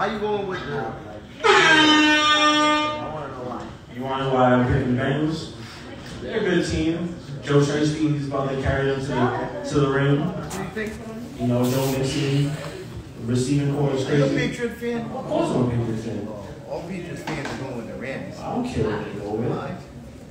Why you going with the? I want to know why. You want to know why I'm picking the Bengals? They're a good team. Joe Shiesty, he's about to carry them to the, to the ring. You know, Joe Mixon, receiving corps is Are you a crazy. Patriot fan? Of course I'm a Patriots fan. All Patriots fans are going with the Rams. I don't care what they go with. Why?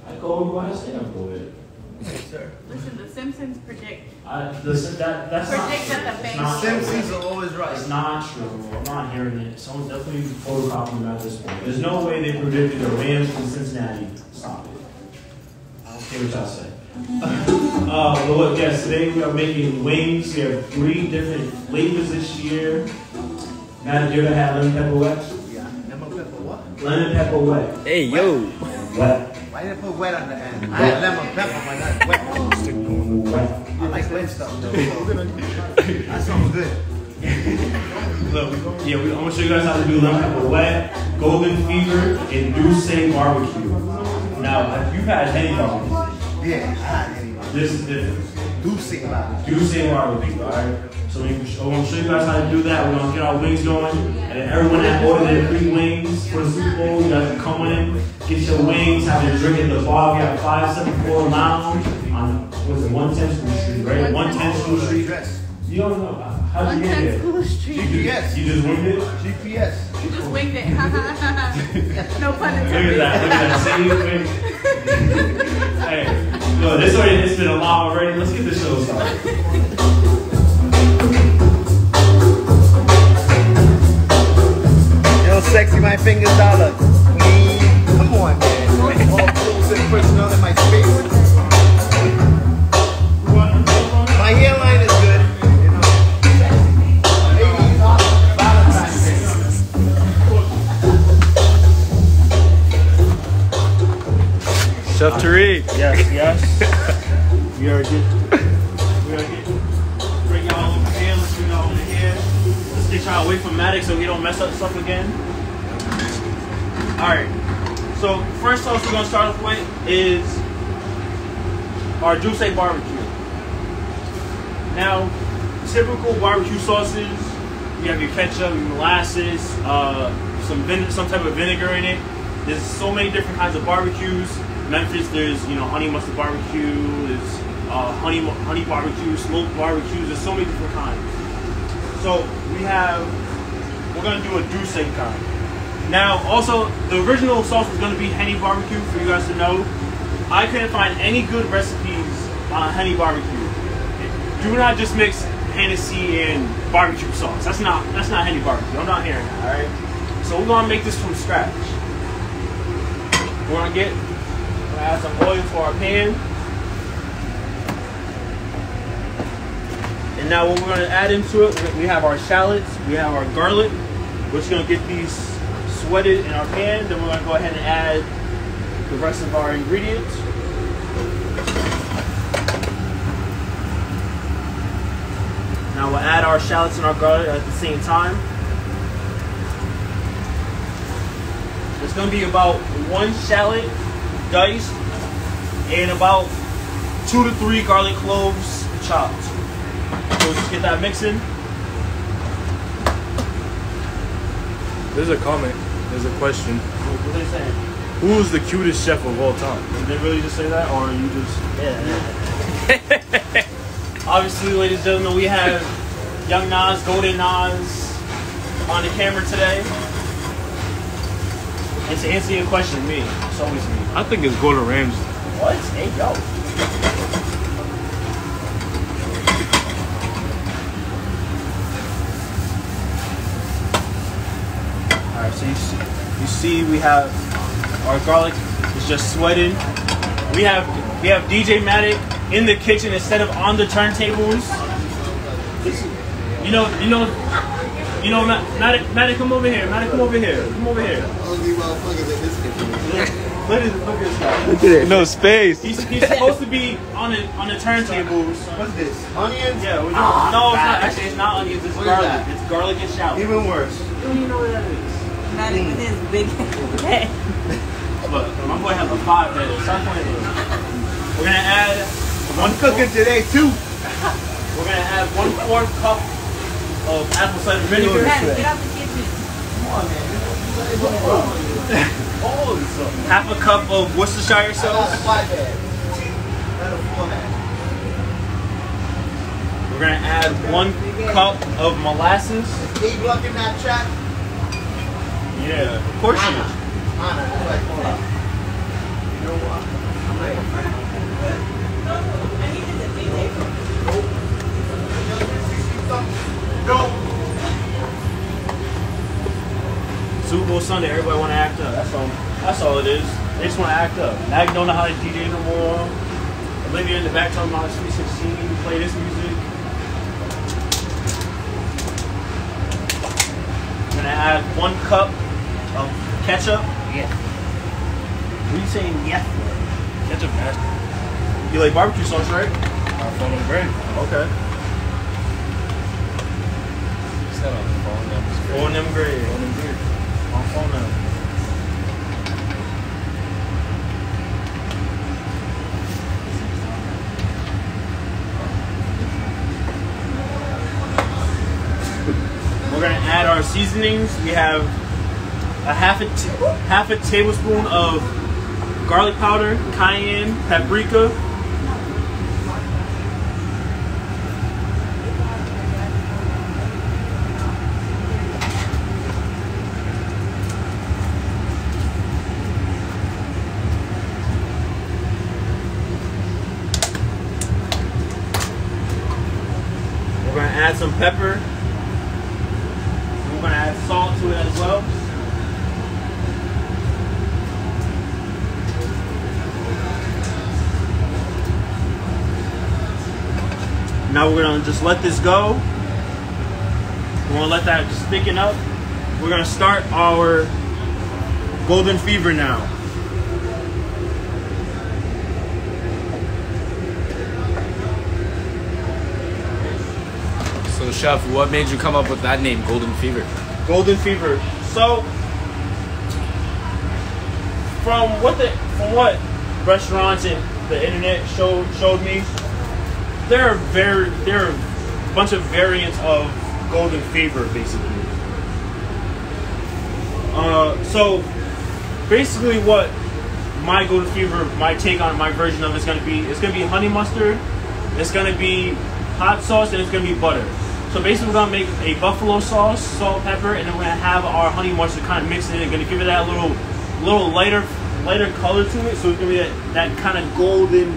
I go with what I say I go with. Yes, sir. Listen, the Simpsons predict I, listen, that, that's not Predict true. that the It's Bengals- not true. Simpsons are always right. It's not true. I'm not hearing it. Someone's definitely photocopying them at this point. There's no way they predicted the Rams in Cincinnati. Stop it. I don't care what y'all say. uh, but look, yes, today we are making wings. We have three different flavors this year. Matt, have you ever had lemon pepper wet? Yeah. Lemon pepper what? Lemon pepper wet. Hey, yo. Wet. Why didn't put wet on the end? I had lemon pepper, but not wet. I like wet stuff though. that sounds good. Look, yeah, we, I'm gonna show you guys how to do lemon pepper wet, golden fever, and D'Ussé barbecue. Now, if you've had any barbecue, Yeah, I had anybody. this is different. Do sing about. D'Ussé barbecue, alright? So we, I'm gonna show you guys how to do that. We're gonna get our wings going, and then everyone that ordered their free wings for the Super Bowl, you guys can come with in, get your wings, have your drink in the bar. We have 574 Lounge on, what's it, 110 School Street, right? 110 School Street. You don't know. How did you get 110 here? School Street. GPS. You just winged it? GPS. You just winged it. no pun Look at intended. that, look at that. See you, wing. hey, yo, this already, it's been a while already. Let's get the show started. Yo, sexy, my fingers dollar. Queen. Come on, man. All clothes and personal in my space. My hairline is good. You know. Valentine's Day. Chef Tarik. Yes, yes. we are good. we are getting, bring y'all over here. Let's bring y'all over here. Let's get y'all away from Maddox so we don't mess up stuff again. All right. So first sauce we're gonna start off with is our Juice barbecue. Now, typical barbecue sauces. You have your ketchup, your molasses, uh, some some type of vinegar in it. There's so many different kinds of barbecues. Memphis, there's you know honey mustard barbecue, there's uh, honey honey barbecue, smoked barbecues. There's so many different kinds. So we have we're gonna do a D'Ussé kind. Now, also the original sauce was gonna be Henny barbecue for you guys to know. I couldn't find any good recipes on Henny barbecue. Do not just mix Hennessy and barbecue sauce. That's not that's not Henny barbecue. I'm not hearing that. All right. So we're gonna make this from scratch. We're gonna get we're gonna add some oil to our pan. And now what we're gonna add into it, we have our shallots, we have our garlic. We're just gonna get these sweated in our pan. Then we're gonna go ahead and add the rest of our ingredients. Now we'll add our shallots and our garlic at the same time. It's gonna be about one shallot diced and about two to three garlic cloves chopped. So just get that mix in. There's a comment. There's a question. What what they saying? Who's the cutest chef of all time? Did they really just say that, or are you just? Yeah. Obviously, ladies and gentlemen, we have Young Nas, Golden Nas, on the camera today. And to answer your question, me. It's always me. I think it's Gordon Ramsay. What? Hey, yo. Alright, so you see, you see we have our garlic is just sweating. We have we have DJ Matik in the kitchen instead of on the turntables. You know, you know, you know, Ma- Matik, Matik, come over here. Matik, come over here. Come over here. Ugly motherfuckers in this kitchen. Look at, look at this guy. Look at it. No space. He's, he's supposed to be on the on the turntables. What's this? Onions? Yeah, we're doing, Ah, no, it's not. Actually, it's not onions. It's What is garlic. It's garlic and shallot. Even worse. You don't even know what that is. Not even his big head. Look, my boy has a five head. Start playing. We're gonna add one I'm cooking today too. We're gonna add one fourth cup of apple cider vinegar. Matt, get out the kitchen. Come on, man. Oh, half a cup of Worcestershire sauce. We're gonna add one cup of molasses. Keep looking that chat. Yeah, of course you. like, hold up. You know what? I'm like, Go. Super Bowl Sunday, everybody want to act up. That's all. That's all it is. They just want to act up. Mag don't know how to DJ no more. Olivia in the back talking about Sweet 16. Play this music. I'm gonna add one cup ketchup. Yeah. What are you saying? Yeah. for? Ketchup nasty. You like barbecue sauce, right? Our phone on bread. Okay. Set on the phone. Was. Phone them great. Phone and beer. On phone them. We're gonna add our seasonings. We have a half a half a tablespoon of garlic powder, cayenne, paprika. We're gonna add some pepper. We're gonna add salt to it as well. Now we're gonna just let this go. We're gonna let that just thicken up. We're gonna start our golden fever now. So, chef, what made you come up with that name, Golden Fever? Golden Fever. So, from what the from what restaurants and the internet showed showed me, there are very there are a bunch of variants of Golden Fever, basically. Uh, so, basically, what my Golden Fever, my take on my version of it is going to be, it's going to be honey mustard, it's going to be hot sauce, and it's going to be butter. So basically, we're gonna make a buffalo sauce, salt, pepper, and then we're gonna have our honey mustard kind of mixed in and gonna give it that little, little lighter, lighter color to it. So it's gonna be that, that kind of golden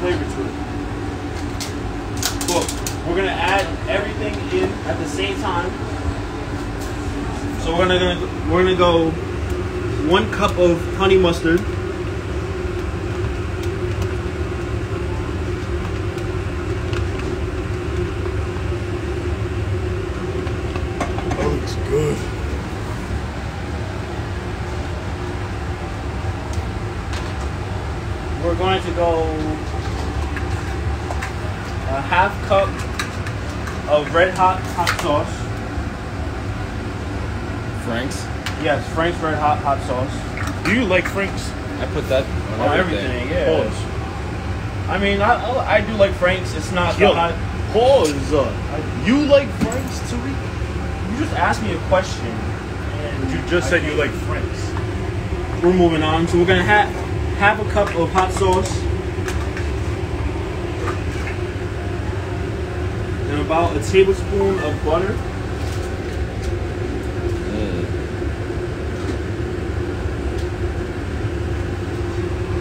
flavor to it. We're gonna add everything in at the same time. So we're gonna we're gonna go one cup of honey mustard. That looks good. We're going to go a half cup of red hot hot sauce. Frank's. Yes, Frank's red hot hot sauce. Do you like Frank's? I put that on On everything. everything, yeah. Pause. I mean, I, I I do like Frank's. It's not the hot. pause. Uh, you like Frank's, Tarik? You just asked me a question, and You just said you like Frank's. we're moving on. So we're gonna have half a cup of hot sauce, and about a tablespoon of butter. Mm.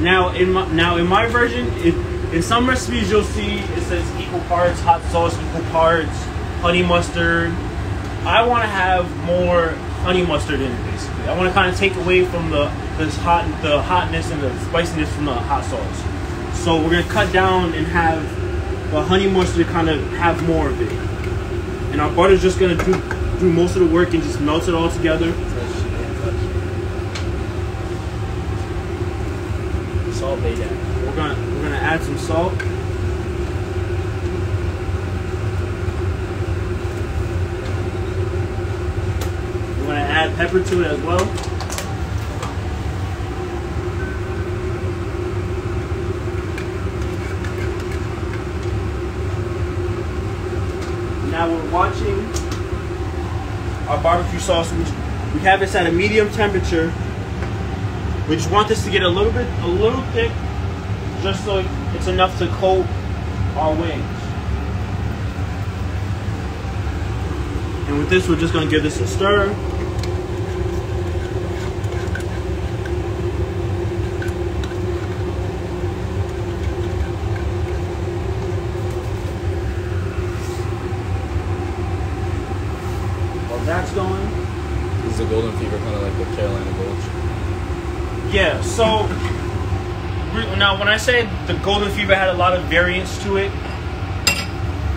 Now in my now in my version, it, in some recipes you'll see it says equal parts hot sauce, equal parts honey mustard. I want to have more honey mustard in it. Basically, I want to kind of take away from the this hot the hotness and the spiciness from the hot sauce. So we're gonna cut down and have the honey mustard kind of have more of it, and our butter's just gonna do do most of the work and just melt it all together. Salt Bae down. We're gonna we're gonna add some salt. We're gonna add pepper to it as well. Now we're watching our barbecue sauce, which We have this at a medium temperature. We just want this to get a little bit, a little thick, just so it's enough to coat our wings. And with this, we're just gonna give this a stir. While that's going, Is the golden fever kind of like the Carolina Gold? Yeah, now when I say the golden fever had a lot of variants to it,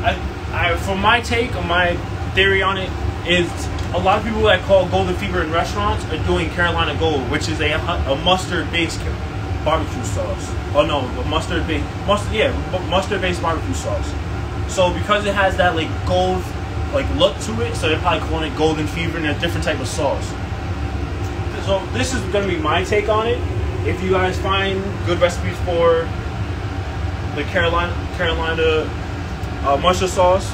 I, I for my take or my theory on it is a lot of people that call golden fever in restaurants are doing Carolina Gold, which is a, a mustard based barbecue sauce. Oh no, a mustard based mustard yeah mustard based barbecue sauce. So because it has that like gold like look to it, so they're probably calling it golden fever and a different type of sauce. So this is gonna be my take on it. If you guys find good recipes for the Carolina Carolina uh, mustard sauce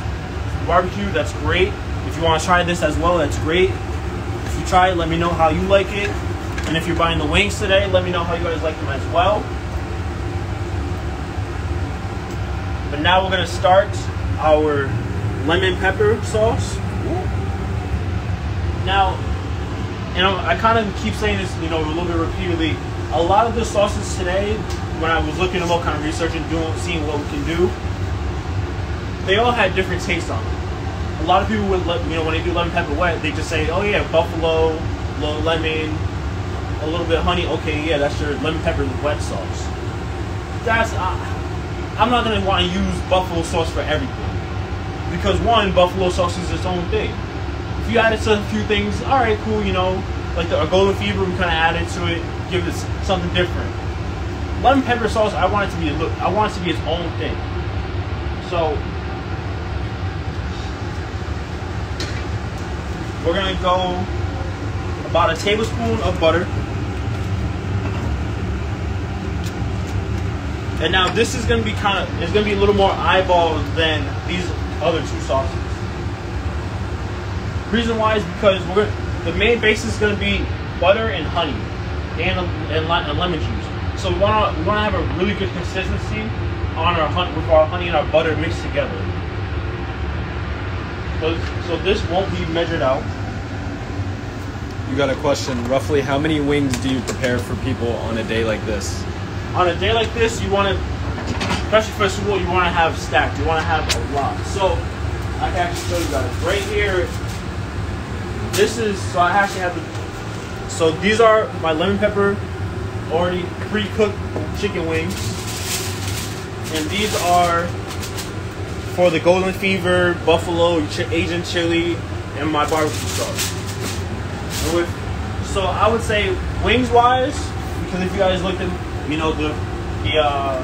barbecue, that's great. If you want to try this as well, that's great. If you try it, let me know how you like it. And if you're buying the wings today, let me know how you guys like them as well. But now we're gonna start our lemon pepper sauce. Now, you know, I kind of keep saying this, you know, a little bit repeatedly. A lot of the sauces today, when I was looking about kind of researching, doing, seeing what we can do, they all had different tastes on them. A lot of people would, let- you know, when they do lemon pepper wet, they just say, oh yeah, buffalo, little lemon, a little bit of honey. Okay, yeah, that's your lemon pepper wet sauce. That's, uh, I'm not gonna want to use buffalo sauce for everything because one, buffalo sauce is its own thing. If you added to a few things, all right, cool, you know, like the a golden fever, we kind of added to it, give it s- something different. Lemon pepper sauce, I want it to be look. I want it to be its own thing. So we're gonna go about a tablespoon of butter. And now this is gonna be kind of it's gonna be a little more eyeball than these other two sauces. Reason why is because we're the main base is gonna be butter and honey and and, and lemon juice. So we wanna we wanna have a really good consistency on our honey with our honey and our butter mixed together. So so this won't be measured out. You got a question. Roughly, how many wings do you prepare for people on a day like this? on a day like this, you want to, especially for Bowl, you want to have stacked. You want to have a lot. So I can actually show you guys right here. This is so I actually have the. So these are my lemon pepper, already pre-cooked chicken wings, and these are for the golden fever, buffalo, Asian chili, and my barbecue sauce. With, so I would say wings wise, because if you guys looked at, you know, the the uh,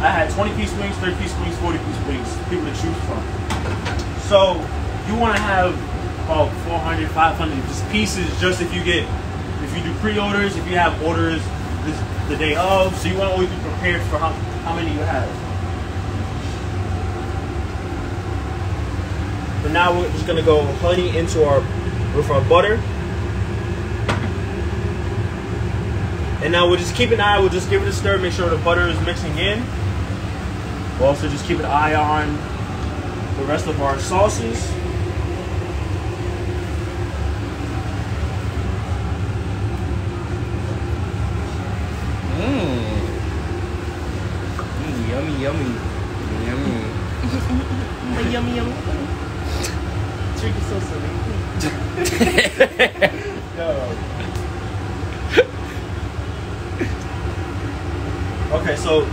I had 20 piece wings, 30 piece wings, 40 piece wings, people to choose from. So you want to have about 400, 500 just pieces, just if you get, you do pre-orders, if you have orders this, the day of, so you want to always be prepared for how, how many you have. But now we're just gonna go honey into our with our butter. And now we'll just keep an eye, we'll just give it a stir, make sure the butter is mixing in. We'll also just keep an eye on the rest of our sauces. Yummy, yummy. Yummy. yummy, yummy. Trick is so silly. Okay, so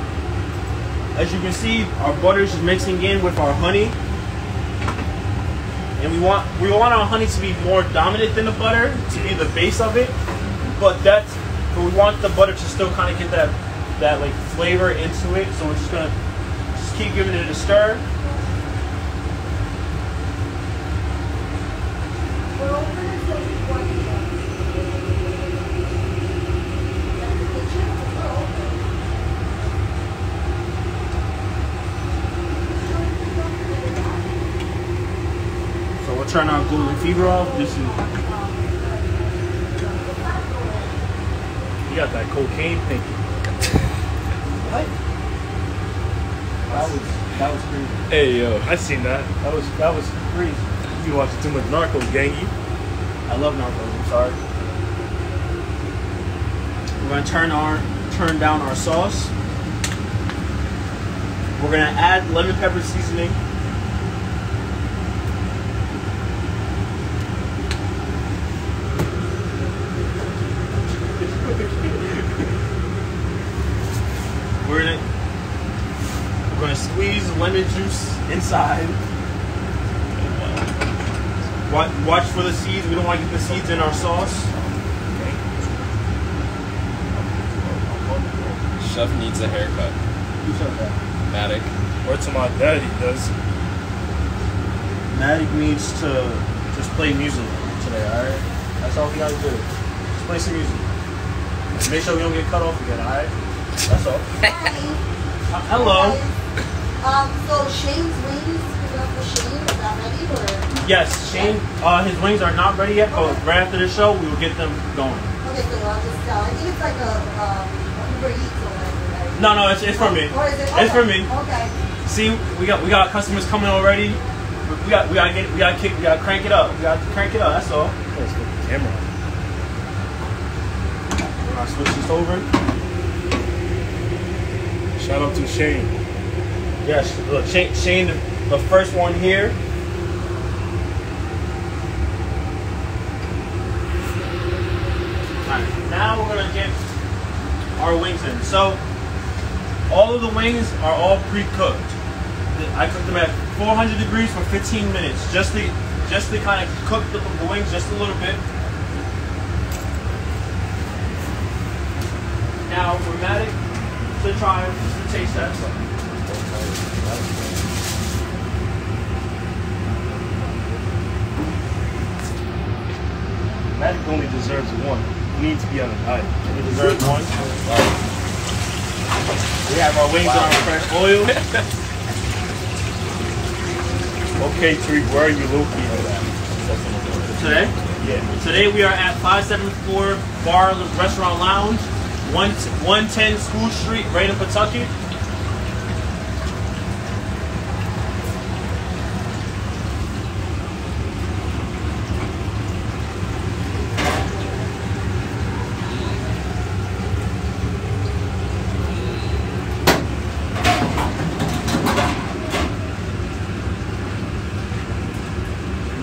as you can see, our butter is just mixing in with our honey. And we want we want our honey to be more dominant than the butter, to be the base of it. But that's but we want the butter to still kind of get that that like flavor into it. So we're just gonna just keep giving it a stir. So we'll turn our golden fever off. This is You got that cocaine thinking. What? That was that was crazy. Hey yo. I seen that. That was that was crazy. You watching too much Narcos, gangy. I love narcos. I'm sorry. We're gonna turn our turn down our sauce. We're gonna add lemon pepper seasoning. We're gonna we're gonna squeeze lemon juice inside. Watch, watch for the seeds. We don't want to get the seeds in our sauce. Chef needs a haircut. Who said that? Matik. Or to my daddy does. Maddie needs to just play music today, alright? That's all we gotta do. Just play some music. Make sure we don't get cut off again, alright? That's all. Hello. Um, so Shane's wings, pick up for Shane, ready or? Yes, Shane, uh, his wings are not ready yet, but right after the show, we will get them going. Okay, so I'll just tell. I think it's like a, um, Uber Eats or whatever, right? No, no, it's, it's for me. Or is it? It's for me. Okay. See, we got we got customers coming already. We- We got we got get we got kick we got crank it up. We got to crank it up. That's all. Let's put the camera on. We're gonna switch this over. Shout out to Shane. Yes, look, Shane, Shane the, the first one here. Now we're gonna get our wings in. So, all of the wings are all pre-cooked. I cooked them at 400 degrees for 15 minutes, just to just to kind of cook the, the wings just a little bit. Now, we're Matik to try to taste that. Matik only deserves one. He needs to be on a diet. We deserves one. We have our wings on fresh oil. Okay, Tarik, where are you located at? Today, Yeah. today we are at 574 Bar Restaurant Lounge, 1 110 School Street, Raina, Pawtucket.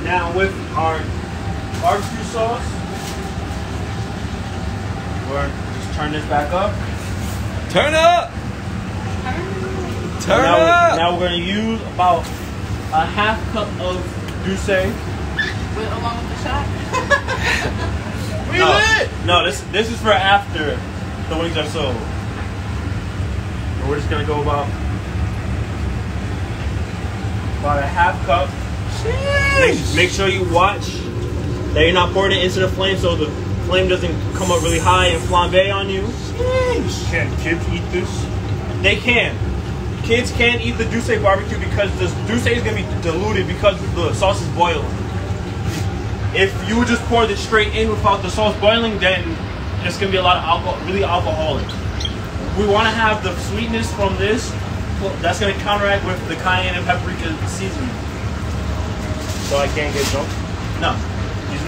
Now with our barbecue sauce, we're just turn this back up. Turn up! Turn now, up! now we're gonna use about a half cup of D'Ussé. With, along with the shot. No, no, this this is for after the wings are sold. And we're just gonna go about about a half cup. Make, make sure you watch that you're not pouring it into the flame so the flame doesn't come up really high and flambe on you. Can kids eat this? They can. Kids can't eat the D'Ussé barbecue because the D'Ussé is gonna be diluted because the sauce is boiling. If you would just pour this straight in without the sauce boiling, then it's gonna be a lot of alcohol, really alcoholic. We want to have the sweetness from this. That's gonna counteract with the cayenne and paprika seasoning. So I can't get drunk? No,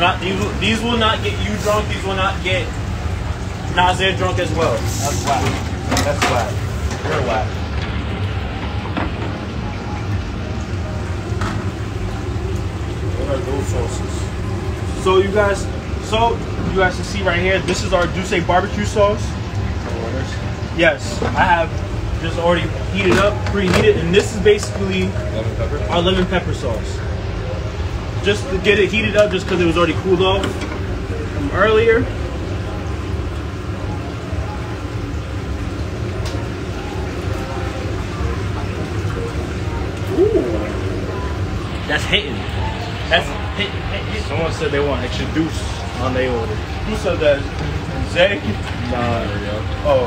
not these will, these will not get you drunk. These will not get Nazir drunk as well. That's whack. That's whack. You're whack. What are those sauces? So you guys, so you guys can see right here. This is our D'Ussé barbecue sauce. Yes, I have just already heated up, preheated, and this is basically Lemon our lemon pepper sauce. Just to get it heated up, just because it was already cooled off from earlier. Ooh, that's hitting. That's hitting. hitting, hitting. Someone said they want extra deuce on their order. Who said that? Zay? Nah. Mario. Oh,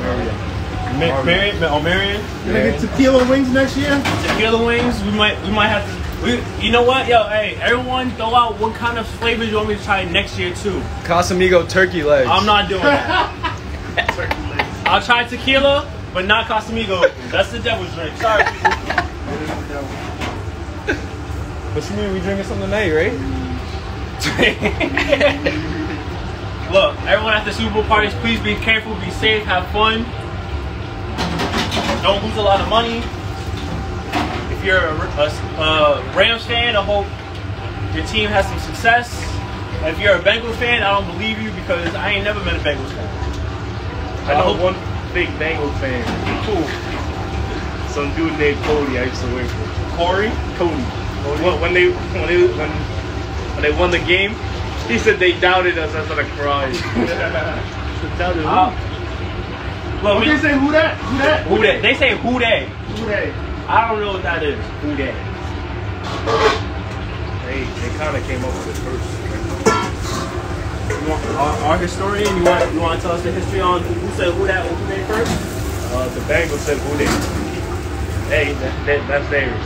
Mario. Ma- Marion? Oh, Marion? Can I get tequila wings next year? Tequila wings. We might we might have to We, you know what, yo, hey, everyone, throw out what kind of flavors you want me to try next year too. Casamigo turkey legs. I'm not doing that. I'll try tequila, but not Casamigo. That's the devil's drink. Sorry. people. What you mean we drinking something tonight, right? Look, everyone at the Super Bowl parties, please be careful, be safe, have fun. Don't lose a lot of money. If you're a, a- a Rams fan, I hope your team has some success. If you're a Bengals fan, I don't believe you because I ain't never been a Bengals fan. I know hope- one big Bengals fan. Cool. Some dude named Cody I used to work with. Corey? Cody. When, when they when they when, when they won the game, he said they doubted us. I started crying. doubted who? Uh, look, we, They say who that? Who that? who they? They say who they. Who that? I don't know what that is. Who they? They they kind of came up with it first. You want, our, our historian, you want you want to tell us the history on who said who that who they first? Uh, the Bengals said who they. Hey, that, that, that's theirs.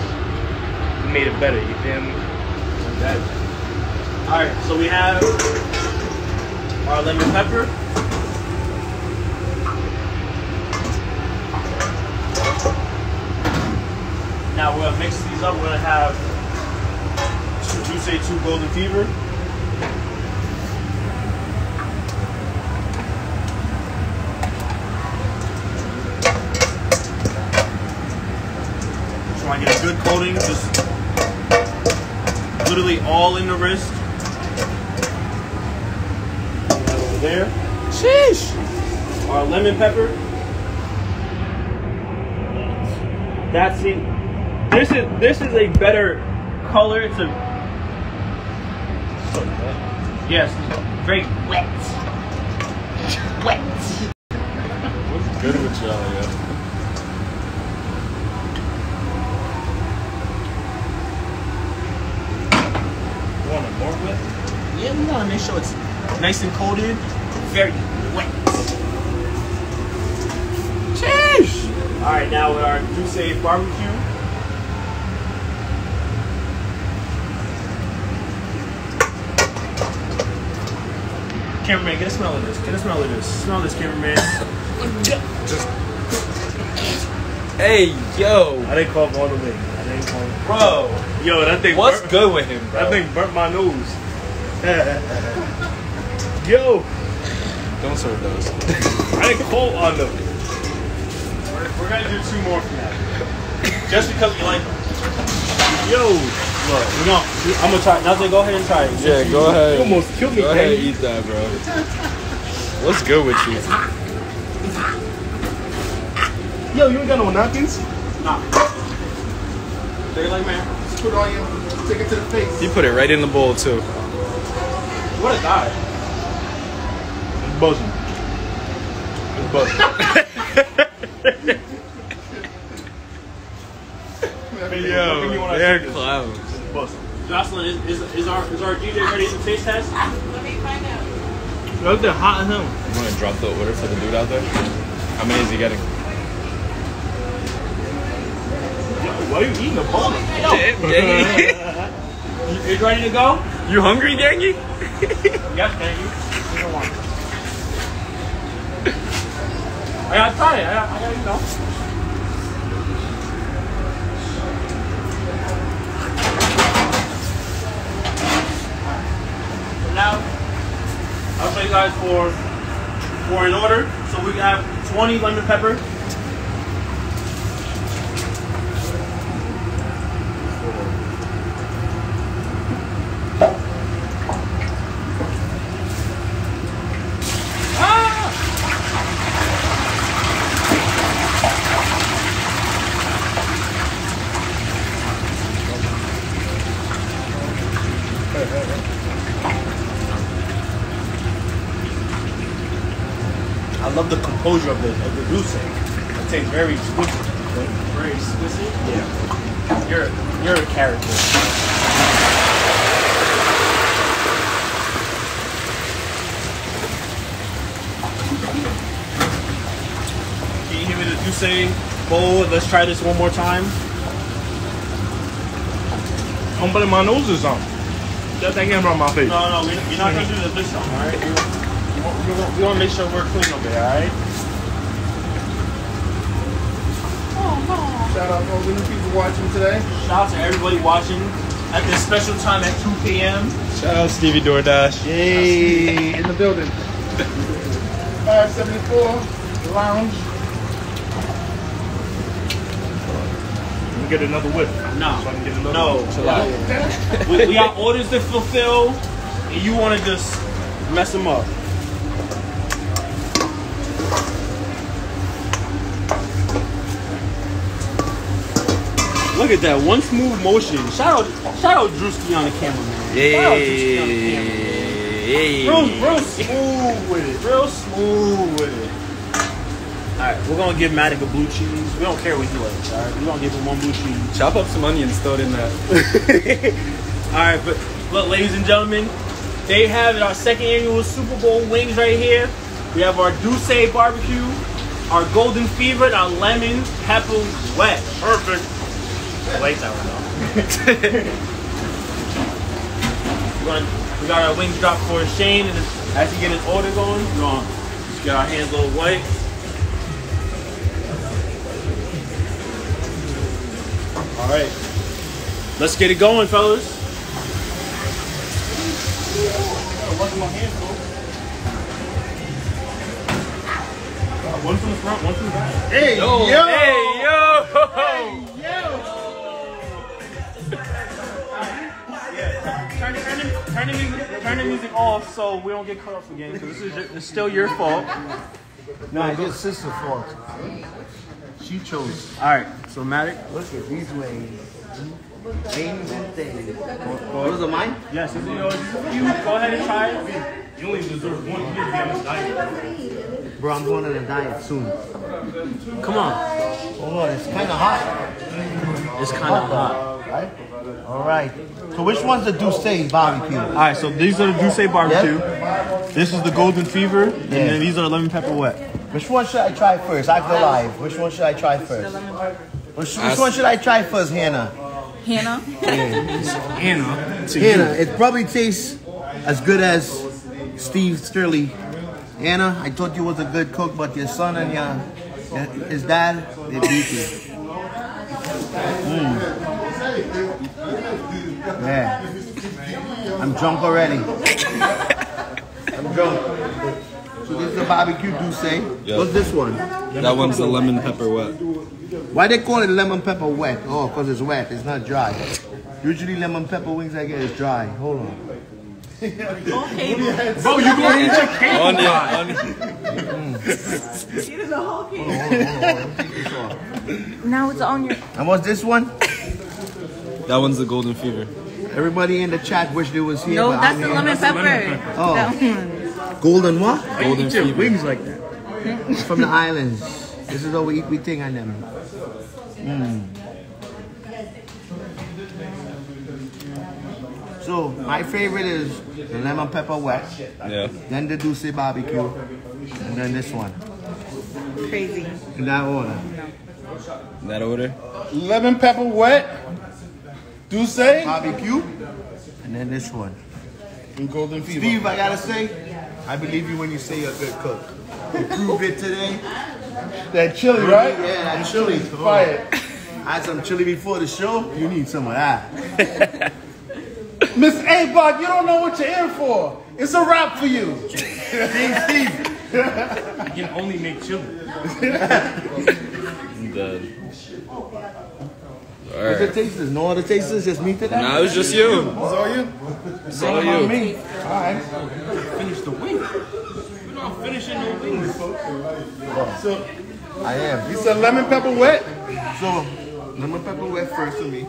We made it better. You feel me? All right, so we have our lemon pepper. Now we're gonna mix these up. We're gonna have two, you say two golden fever. Just want to get a good coating, just literally all in the wrist. Over there. Sheesh. Our lemon pepper. That's it. This is this is a better color. It's a yes, very wet. Wet. What's good with y'all, yeah? Want it more wet? Yeah, we want to make sure it's nice and coated. Very wet. Cheers. All right, now with our juice D'Ussé barbecue. Cameraman, get a smell of this. Get a smell of this. Smell this, cameraman. Hey, yo. I didn't call him all the way. I didn't call him. Bro, Yo, that thing. what's burnt, good with him, bro? That thing burnt my nose. Yo, Don't serve those. I didn't call on them. We're, we're gonna do two more from that. Just because we like them. Yo, Look, we don't. I'm gonna try. Nothing. Go ahead and try it. Yeah, go ahead. you almost killed me, Go ahead and eat that, bro. What's good with you? Yo, you ain't got no napkins? Nah. Take it like man. Just put it on you. take it to the face. He put it right in the bowl too. What a guy. It's buzzing. It's buzzing. Yo, they're clowns. It's. Jocelyn, is, is, is our is our DJ ready to taste test? Let me find out. Look, they're hot as hell. I'm gonna drop the order for the dude out there. How many is he getting? Yo, Why are you eating a ball? you You ready to go? You hungry, Gangy? Yes, thank you. You don't want. I gotta try it. I gotta, I gotta you know. So now, I'll show you guys for for an order. So we have 20 lemon pepper. I love the composure of the of the D'Ussé. It tastes very exquisite. Very exquisite. Yeah. You're you're a character. Can you hear me the D'Ussé bowl? Let's try this one more time. I'm putting my nose something. Get that camera on my face. No, no, we- we're not gonna do this this time, all right? We want- We want, we want to make sure we're clean over here, all Shout out to all the new people watching today. Shout out to everybody watching at this special time at 2 p.m. Shout out Stevie DoorDash. Yay! In the building. 574, lounge. Let me get another whip. No, So I can get another no. whip. We, we got orders to fulfill, and you want to just mess them up. Look at that one smooth motion. Shout out, shout out Drewski on the camera, man. Shout out Drewski on the camera. Real, real smooth with it. Real smooth with it. Alright, we're gonna give Matik a blue cheese. We don't care what he likes, alright? We're gonna give him one blue cheese. Chop up some onions, throw it in that. All right, but look, ladies and gentlemen, they have our second annual Super Bowl wings right here. We have our D'Ussé barbecue, our Golden Fever, and our lemon pepper wet. Perfect. Like that though. We got our wings dropped for Shane, and as he get his order going, we're gonna just get our hands a little white. All right, let's get it going, fellas. Washing my hands, folks. One from the front, one from the back. Hey, yo! Hey, yo! Turn, the- music, turn the music off so we don't get cut off again. Because this is your, it's still your fault. No, it's your sister's fault. She chose. All right, so Matik. Look at these ways. James and things. Those are mine? Yes, this is yours. You go ahead and try it. You only deserve one. You need to be on this diet. Bro, I'm going on a diet soon. Come on. Oh, it's kind of hot. It's kind of hot. Right? All right. So which one's the D'Ussé barbecue? All right, so these are the D'Ussé barbecue. This is the Golden Fever, and Yeah. then these are the lemon pepper wet. Which one should I try first? I go live. Which one should I try first? Which, which one should I try first, Hannah? Hannah. Anna. Hannah, it probably tastes as good as Steve Sterling. Anna, I thought you was a good cook, but your son and your, your his dad, they beat you. Mm. Yeah. I'm drunk already. I'm drunk. So this is the barbecue D'Ussé. Yep. What's this one? That one's the lemon pepper wet. Why they call it lemon pepper wet? Oh, because it's wet. It's not dry. Usually lemon pepper wings I get is dry. Hold on. Okay. Bro, you going eat your cake? Onion, onion. It is a whole cake. Hold on, hold on, hold on. Let me take. Now it's on your. And what's this one? That one's the golden fever. Everybody in the chat wish they was here. No, but that's I'm the here. lemon pepper. Oh. That one. Golden what? Golden fever. Wings like that. From the islands. This is how we eat we thing on them. Mm. So my favorite is the lemon pepper wet, Yeah. then the D'Ussé barbecue, and then this one. Crazy. In that order. In that order? Lemon pepper wet, D'Ussé, Barbecue, and then this one. and golden fever. Steve, I gotta say, I believe you when you say you're a good cook. You proved it today. That chili, right? Yeah, that chili. Fire. I had some chili before the show. You need some of that. Miss A-Bot, you don't know what you're in for. It's a wrap for you. King Steve. You can only make chili. I'm dead. What's the Alright. tasters? No other tasters? Just me today? Nah, it was just you. That's all you? It's all you. Me. All right. Finish the wing. We're not finishing the wings. So I am. you said lemon pepper wet. So, lemon pepper wet first for me.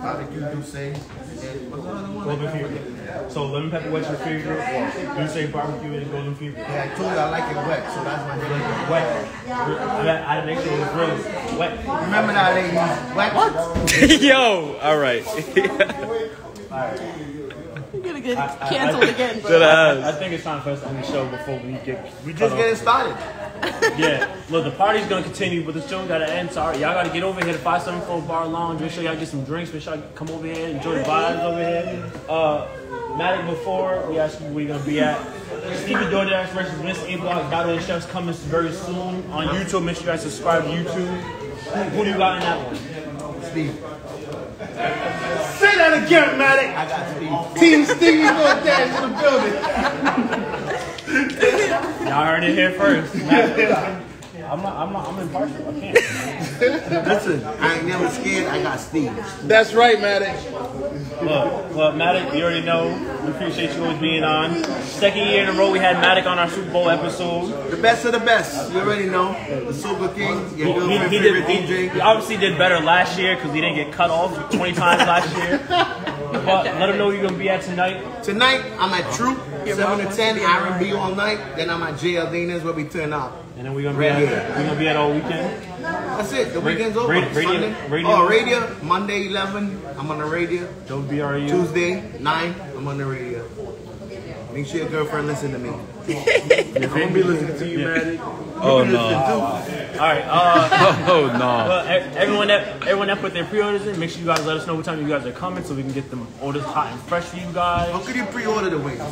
Barbecue D'Ussé. and what's the? Golden fever. So lemon pepper wet's your favorite. Well, D'Ussé barbecue and golden fever. Yeah, I told you I like it wet, so that's my favorite. Wet. I had to make sure it was really wet. Remember that ladies? Wet. What? Yo, alright. You're gonna get canceled again. Should I have. think it's time for us to end the show before we get. We just getting started. Yeah, look, the party's gonna continue, but the show gotta end. Sorry, y'all gotta get over here to 574 Bar Lounge. Make sure y'all get some drinks. Make sure y'all come over here, and enjoy the vibes over here. Uh, Matik before, we asked you where you gonna be at. Stevie DoorDash versus Miss A Block Battle of the Chefs coming very soon on YouTube. Make sure you guys subscribe to YouTube. Who, who do you got in that one? Steve. Say that again, Matik. I got Steve. Team Stevie Lil Dash in the building. Y'all heard it here first. I'm not, I'm not, I'm impartial. I can't. Listen, I ain't never scared. I got Steve. That's right, Matik. Look, well, Matik, you already know. We appreciate you always being on. Second year in a row, we had Matik on our Super Bowl episode. The best of the best. You already know. The Super King, your He, girlfriend he favorite did, he, DJ. he obviously did better last year because he didn't get cut off 20 times last year. But let them know where you're gonna be at tonight. Tonight, I'm at Troop, 7 to 10, R&B all night. Then I'm at Jay JLDina's where we turn up. And then we're gonna be at, we're gonna be at all weekend. That's it. The weekend's over. radio- radio- Sunday. radio- Oh, radio. Monday, 11. I'm on the radio. Don't BRU. Tuesday, 9. I'm on the radio. Make sure your girlfriend listen to me. I'm gonna be listening to you, Maddie. Oh no. All right. Uh, Oh no. well, everyone that everyone that put their pre-orders in, make sure you guys let us know what time you guys are coming so we can get them orders hot and fresh for you guys. How could you pre-order the wings?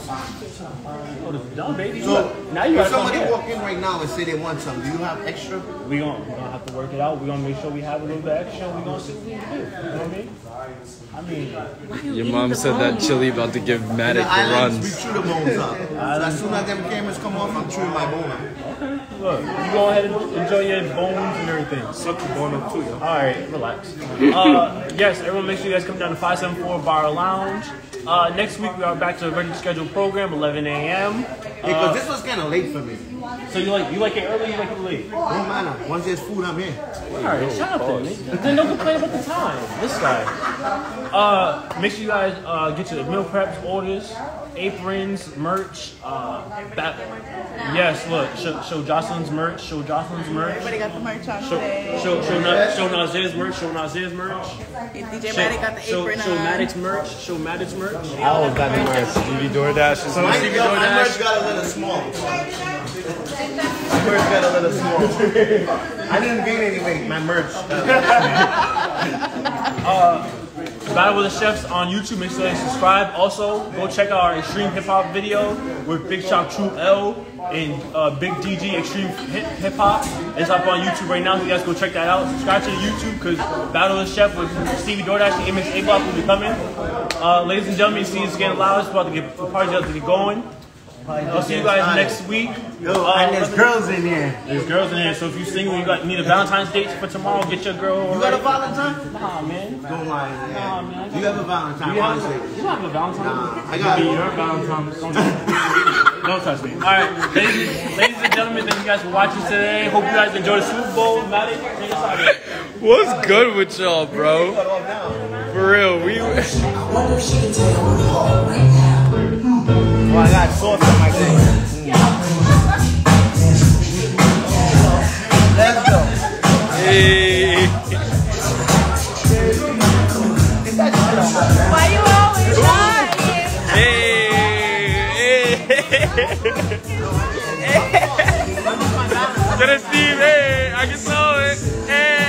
Orders done, baby. So, now you if gotta come somebody walk in right now and say they want some, do you have extra? We gonna we gonna have to work it out. We are gonna make sure we have a little bit extra. We gonna see what we can do. You know what I mean? I mean, Your mom said that chili about to give Matik The the islands, we runs. chew the bones up. So as soon as them cameras come off, I'm chewing my bone up. look, you go ahead and enjoy your bones and everything. Suck your bone up too, yo. All right, relax. Uh, yes, everyone, make sure you guys come down to 574 Bar Lounge. Uh, next week we are back to the regular scheduled program, 11 a.m. Because this was kind of late for me. So you like you like it early, you like it late. Don't matter. Once there's food, I'm here. All right, shut up then. nigga. Then don't complain about the time. This guy. Uh, make sure you guys uh, get your meal preps, orders, aprons, merch. Uh, that. Yes, look. Show, show Jocelyn's merch. Show Jocelyn's merch. Everybody got the merch on Show, today. show, show, Na- show Nazir's merch. Show Nazir's merch. DJ Show, Maddie got the show, apron show on. Maddox merch. Show Maddox merch. I always got the merch. Stevie DoorDash is My, Stevie my merch got a little small. My merch got a little small. I didn't gain any weight. My merch. Battle with the Chefs on YouTube. Make sure you subscribe. Also, go check out our Extreme Hip Hop video with Big Shot True L and uh, Big DG Extreme Hip Hop. It's up on YouTube right now. So you guys go check that out. Subscribe to the YouTube because Battle with the Chef with Stevie DoorDash and Image A Block will be coming. Uh, ladies and gentlemen, see it's getting loud. It's about to get the party's about to get going. I'll see you guys next week. Yo, Uh, and there's girls in here. There's girls in here, so if you're single, you got need a Valentine's date for tomorrow. Get your girl. You got a Valentine? Nah, man. Don't lie. Nah, Yeah. man. You have a Valentine, You have, you don't have a Valentine. Nah, I got Be it. your Valentine. Don't, don't touch me. All right, ladies, ladies and gentlemen, thank you guys for watching today. Hope you guys enjoy the Super Bowl. Maddie, take us out. What's good with y'all, bro? For real, we. Oh, I got sauce on my thing. Mm. Let's go. Hey. Why you always lying? Hey. Hey. Get it, Steve. Hey, I can tell it.